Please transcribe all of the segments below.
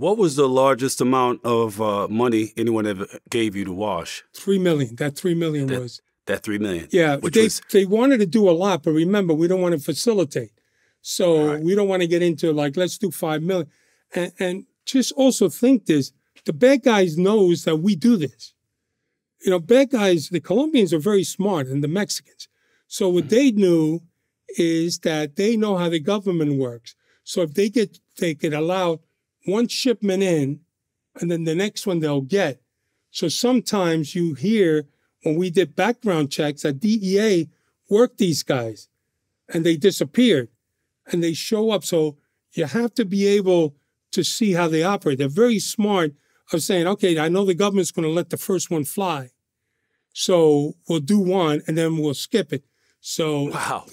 What was the largest amount of uh, money anyone ever gave you to wash? Three million. That three million That- was. That three million. Yeah, they was they wanted to do a lot, but remember, we don't want to facilitate. So Right. we don't want to get into like let's do five million, and, and just also think this: the bad guys knows that we do this. You know, bad guys. The Colombians are very smart, and the Mexicans. So what they knew is that they know how the government works. So if they get, they could allow one shipment in, and then the next one they'll get. So sometimes you hear when we did background checks that DEA worked these guys and they disappeared and they show up. So you have to be able to see how they operate. They're very smart of saying, okay, I know the government's going to let the first one fly. So we'll do one and then we'll skip it. So wow.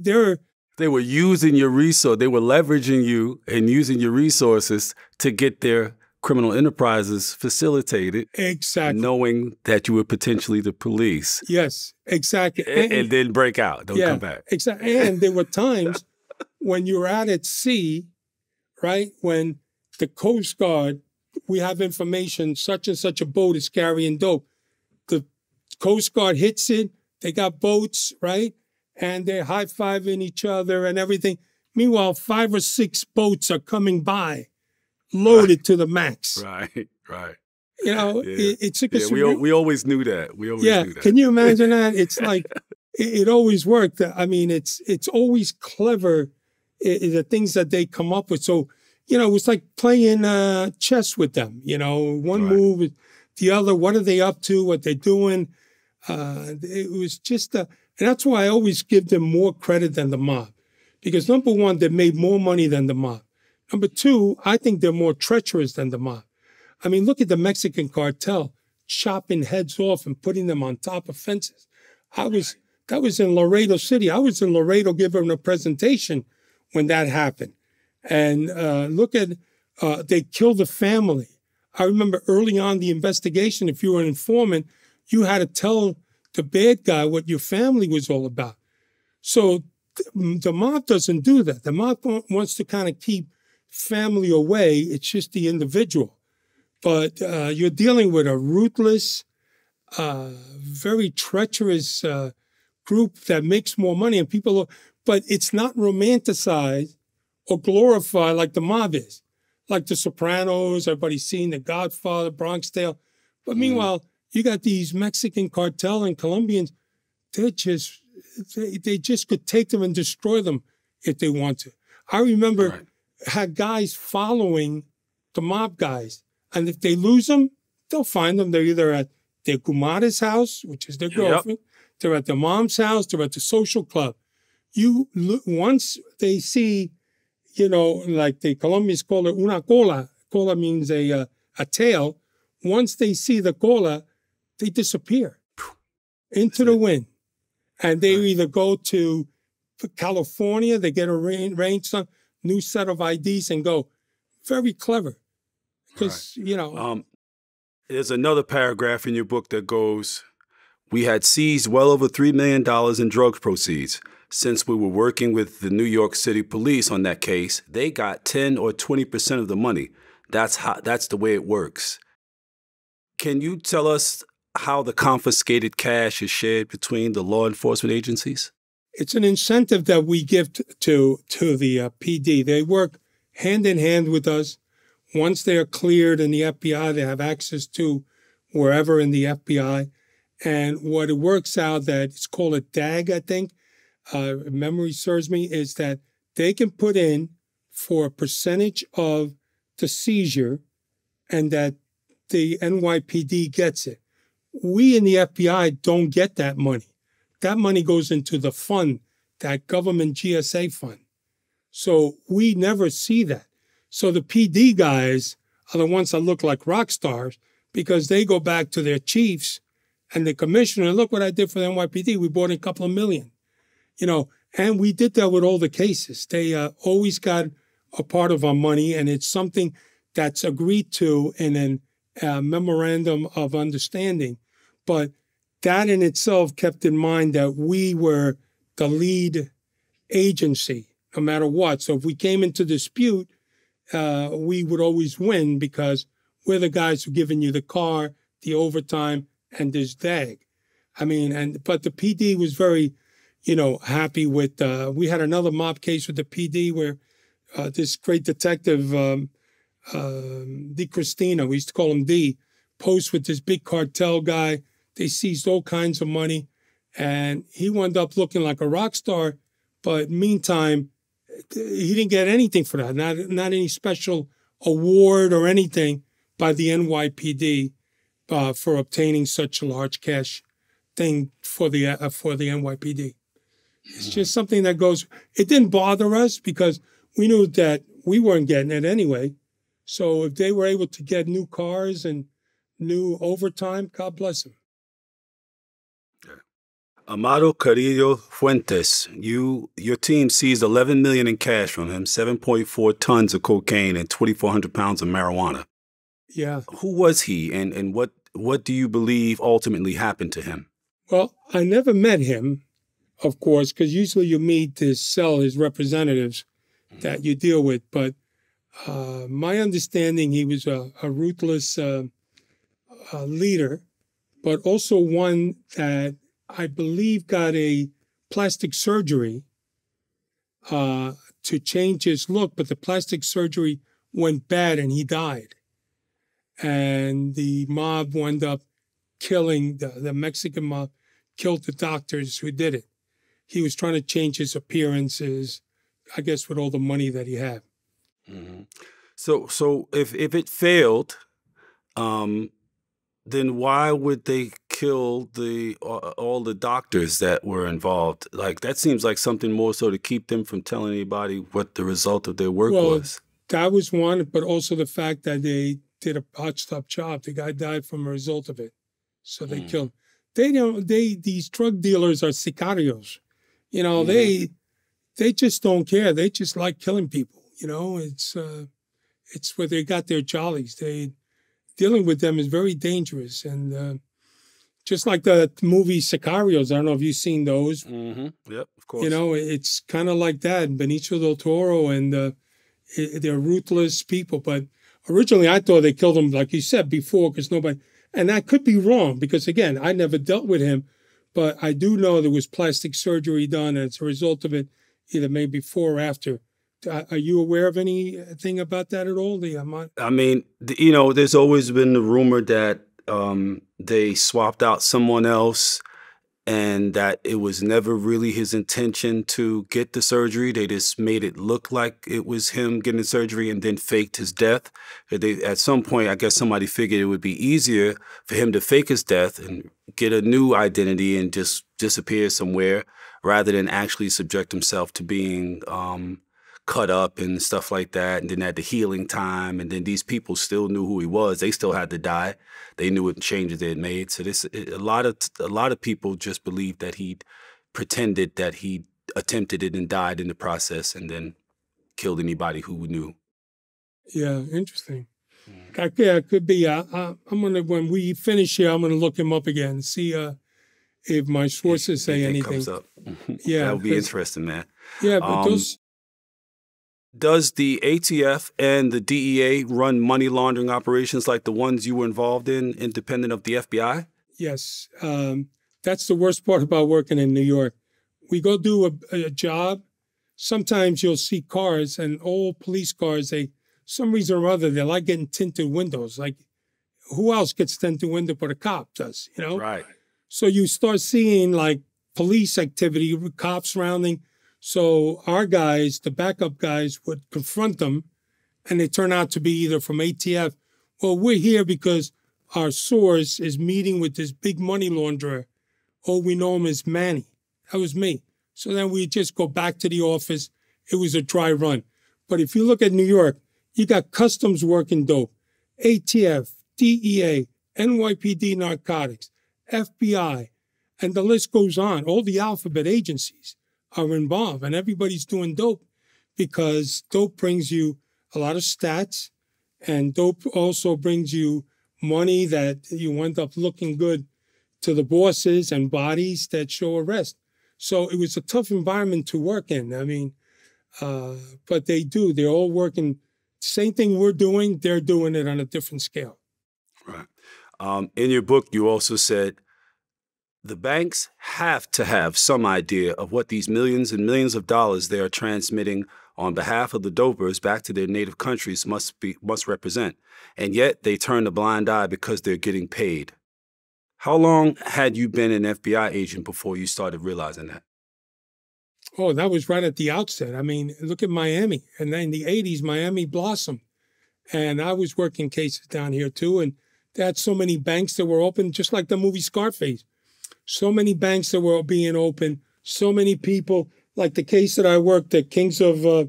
they're, They were using your resource. They were leveraging you and using your resources to get their criminal enterprises facilitated, exactly. knowing that you were potentially the police, Yes, exactly. and, and then break out. Don't come back. Exactly. And there were times when you're out at sea, right? When the Coast Guard, we have information such and such a boat is carrying dope. The Coast Guard hits it, they got boats, right? And they're high fiving each other and everything. Meanwhile, five or six boats are coming by, loaded to the max. Right, right. You know, Yeah. it, it took a Yeah, we, al- we always knew that. We always yeah knew that. can you imagine that it's like it, it always worked i mean it's it's always clever i- i- the things that they come up with so you know it was like playing uh chess with them you know one Right. move the other what are they up to what they're doing uh it was just uh, and that's why i always give them more credit than the mob because number one they made more money than the mob number two i think they're more treacherous than the mob I mean, look at the Mexican cartel chopping heads off and putting them on top of fences. I was that was in Laredo City. I was in Laredo giving a presentation when that happened. And uh, look at uh, they killed the family. I remember early on the investigation, if you were an informant, you had to tell the bad guy what your family was all about. So th- the mob doesn't do that. The mob wa- wants to kind of keep family away. It's just the individual but uh, you're dealing with a ruthless, uh, very treacherous uh, group that makes more money, and people. Are, But it's not romanticized or glorified like the mob is, like The Sopranos. Everybody's seen The Godfather, Bronx Tale. But meanwhile, you got these Mexican cartel and Colombians. They're just they, they just could take them and destroy them if they want to. I remember Right. had guys following the mob guys. And if they lose them, they'll find them. They're either at their Kumara's house, which is their Yep. girlfriend. They're at their mom's house. They're at the social club. You once they see, you know, like the Colombians call it una cola. Cola means a uh, a tail. Once they see the cola, they disappear into the wind, and they Right. either go to California. They get a rain, range some new set of IDs and go. Very clever because you know Um, there's another paragraph in your book that goes, "We had seized well over three million dollars in drug proceeds. Since we were working with the New York City police on that case, they got ten or twenty percent of the money. That's how. That's the way it works." Can you tell us how the confiscated cash is shared between the law enforcement agencies? it's an incentive that we give to to the uh, PD. They work hand in hand with us. Once they are cleared in the FBI, they have access to wherever in the FBI. And what it works out that it's called a DAG, I think, uh, memory serves me, is that they can put in for a percentage of the seizure, and that the NYPD gets it. We in the FBI don't get that money that money goes into the fund, that government GSA fund. So we never see that. So the PD guys are the ones that look like rock stars because they go back to their chiefs and the commissioner. And look what I did for the NYPD. We bought a couple of million, you know, and we did that with all the cases. They uh, always got a part of our money, and it's something that's agreed to in a memorandum of understanding. But that in itself kept in mind that we were the lead agency, no matter what. So if we came into dispute, uh, we would always win because we're the guys who giving you the car, the overtime, and this dag. I mean, and but the PD was very, you know, happy with. Uh, we had another mob case with the PD where uh, this great detective, um, uh, D. Christina, we used to call him D, post with this big cartel guy. They seized all kinds of money, and he wound up looking like a rock star. But meantime, he didn't get anything for that. Not not any special award or anything by the NYPD uh, for obtaining such a large cash thing for the uh, for the NYPD. It's just something that goes. It didn't bother us because we knew that we weren't getting it anyway. So if they were able to get new cars and new overtime, God bless them. Amado Carrillo Fuentes, you your team seized 11 million in cash from him, 7.4 tons of cocaine, and 2,400 pounds of marijuana. Yeah. Who was he, and and what what do you believe ultimately happened to him? Well, I never met him, of course, because usually you meet to sell his representatives that mm-hmm. you deal with. But uh, my understanding, he was a, a ruthless uh, uh, leader, but also one that I believe got a plastic surgery uh, to change his look, but the plastic surgery went bad and he died. And the mob wound up killing the, the Mexican mob, killed the doctors who did it. He was trying to change his appearances, I guess, with all the money that he had. Mm-hmm. So, so if if it failed, um, then why would they kill the uh, all the doctors that were involved? Like that seems like something more so to keep them from telling anybody what the result of their work well, was. That was one, but also the fact that they did a botched up job. The guy died from a result of it, so they mm. killed. They don't. They these drug dealers are sicarios. You know, mm-hmm. they they just don't care. They just like killing people. You know, it's uh, it's where they got their jollies. They dealing with them is very dangerous. And uh, just like the movie Sicarios, I don't know if you've seen those. Mm-hmm. Yep, of course. You know, it's kind of like that. Benicio del Toro, and uh, they're ruthless people. But originally, I thought they killed him, like you said before, because nobody. And I could be wrong because again, I never dealt with him, but I do know there was plastic surgery done and as a result of it, either maybe before or after are you aware of anything about that at all? The Amado? I mean, you know, there's always been the rumor that um, they swapped out someone else and that it was never really his intention to get the surgery. They just made it look like it was him getting surgery and then faked his death. They, at some point, I guess somebody figured it would be easier for him to fake his death and get a new identity and just disappear somewhere rather than actually subject himself to being um, cut up and stuff like that. And then had the healing time, and then these people still knew who he was. They still had to die. They knew what changes they had made. So this a lot of a lot of people just believed that he pretended that he attempted it and died in the process, and then killed anybody who knew. Yeah, interesting. Mm. I, yeah, it could be. Uh, I, am gonna when we finish here, I'm gonna look him up again, see uh, if my sources say anything. Comes up. yeah, that would be interesting, man. Yeah, but um, those does the ATF and the DEA run money laundering operations like the ones you were involved in, independent of the FBI? Yes. Um, that's the worst part about working in New York. We go do a, a, job. Sometimes you'll see cars and old police cars, they, some reason or other, they like getting tinted windows. Like, who else gets tinted window but a cop does, you know? Right. So you start seeing like police activity, cops surrounding so our guys, the backup guys, would confront them, and they turn out to be either from ATF. Well, we're here because our source is meeting with this big money launderer. Oh, we know him as Manny. That was me. So then we just go back to the office. It was a dry run. But if you look at New York, you got customs working dope, ATF, DEA, NYPD narcotics, FBI, and the list goes on, all the alphabet agencies are involved and everybody's doing dope because dope brings you a lot of stats and dope also brings you money that you end up looking good to the bosses and bodies that show arrest. So it was a tough environment to work in. I mean, uh, but they do. They're all working same thing we're doing, they're doing it on a different scale. Right. Um, in your book, you also said the banks have to have some idea of what these millions and millions of dollars they are transmitting on behalf of the dopers back to their native countries must be must represent. And yet they turn a blind eye because they're getting paid. How long had you been an FBI agent before you started realizing that? Oh, that was right at the outset. I mean, look at Miami. And then in the 80s, Miami blossomed. And I was working cases down here too. And they had so many banks that were open, just like the movie Scarface. So many banks that were being open, so many people, like the case that I worked, the Kings of uh,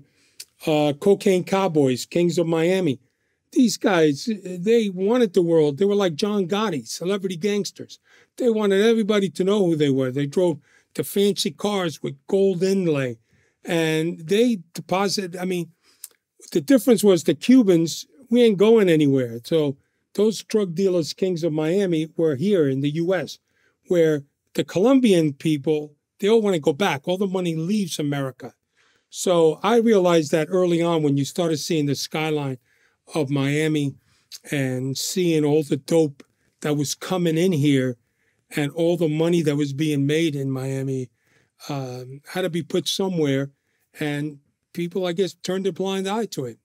uh, Cocaine Cowboys, Kings of Miami these guys, they wanted the world. They were like John Gotti, celebrity gangsters. They wanted everybody to know who they were. They drove the fancy cars with gold inlay. And they deposited, I mean, the difference was the Cubans, we ain't going anywhere. So those drug dealers, kings of Miami, were here in the US, where the Colombian people, they all want to go back. All the money leaves America. So I realized that early on when you started seeing the skyline of Miami and seeing all the dope that was coming in here and all the money that was being made in Miami um, had to be put somewhere. And people, I guess, turned a blind eye to it.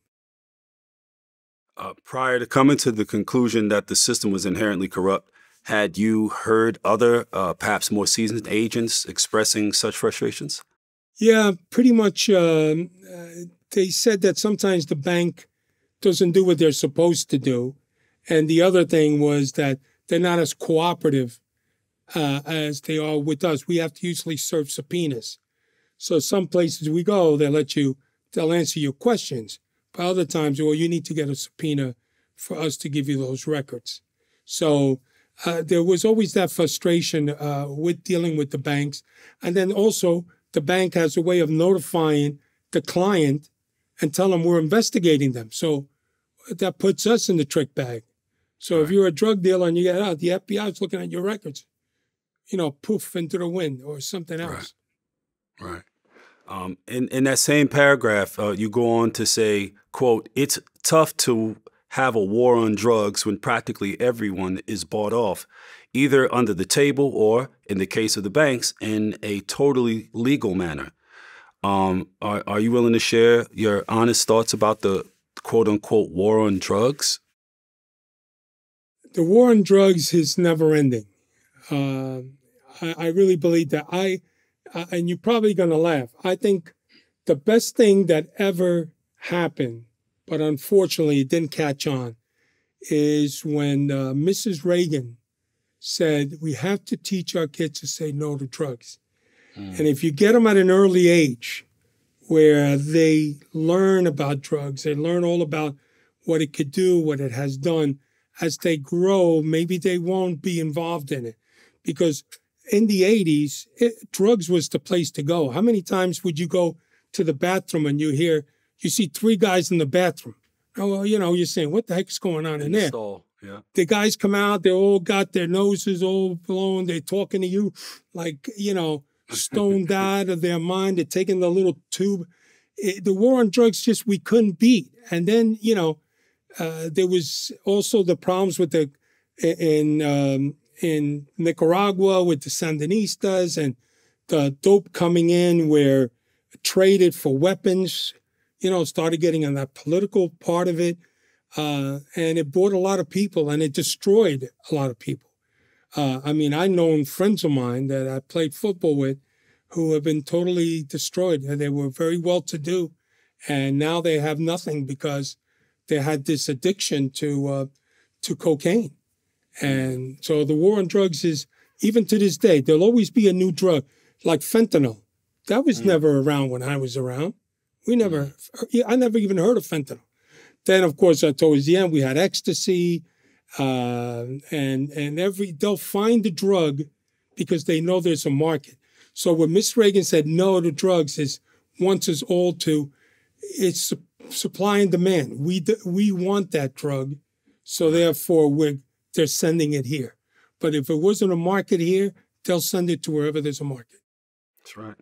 Uh, prior to coming to the conclusion that the system was inherently corrupt, had you heard other, uh, perhaps more seasoned agents expressing such frustrations? Yeah, pretty much. Uh, they said that sometimes the bank doesn't do what they're supposed to do. And the other thing was that they're not as cooperative uh, as they are with us. We have to usually serve subpoenas. So some places we go, they'll let you, they'll answer your questions. But other times, well, you need to get a subpoena for us to give you those records. So uh, there was always that frustration uh, with dealing with the banks. And then also, the bank has a way of notifying the client and tell them we're investigating them. So that puts us in the trick bag. So right. if you're a drug dealer and you get out, the FBI is looking at your records, you know, poof into the wind or something else. Right. right. Um, in in that same paragraph, uh, you go on to say, "quote It's tough to have a war on drugs when practically everyone is bought off, either under the table or, in the case of the banks, in a totally legal manner." Um, are, are you willing to share your honest thoughts about the quote unquote war on drugs? The war on drugs is never ending. Uh, I, I, really believe that. I, and you're probably going to laugh. I think the best thing that ever happened, but unfortunately it didn't catch on, is when uh, Mrs. Reagan said, We have to teach our kids to say no to drugs. Mm. And if you get them at an early age, where they learn about drugs, they learn all about what it could do, what it has done. As they grow, maybe they won't be involved in it. Because in the 80s, it, drugs was the place to go. How many times would you go to the bathroom and you hear, you see three guys in the bathroom? Oh, well, you know, you're saying, what the heck's going on in, in there? Stall. Yeah. The guys come out, they all got their noses all blown, they're talking to you like, you know, stoned out of their mind. They're taking the little tube. It, the war on drugs just we couldn't beat. And then you know uh, there was also the problems with the in um, in Nicaragua with the Sandinistas and the dope coming in where traded for weapons. You know, started getting on that political part of it, uh, and it brought a lot of people and it destroyed a lot of people. Uh, I mean, I known friends of mine that I played football with who have been totally destroyed. They were very well to do, and now they have nothing because they had this addiction to uh, to cocaine. And so the war on drugs is even to this day. There'll always be a new drug like fentanyl. That was mm. never around when I was around. We never, mm. I never even heard of fentanyl. Then, of course, uh, towards the end, we had ecstasy uh, and and every they'll find the drug because they know there's a market. So when Miss Reagan said no to drugs is once is all to it's supply and demand. We we want that drug, so therefore we're they're sending it here. But if it wasn't a market here, they'll send it to wherever there's a market. That's right.